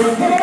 네.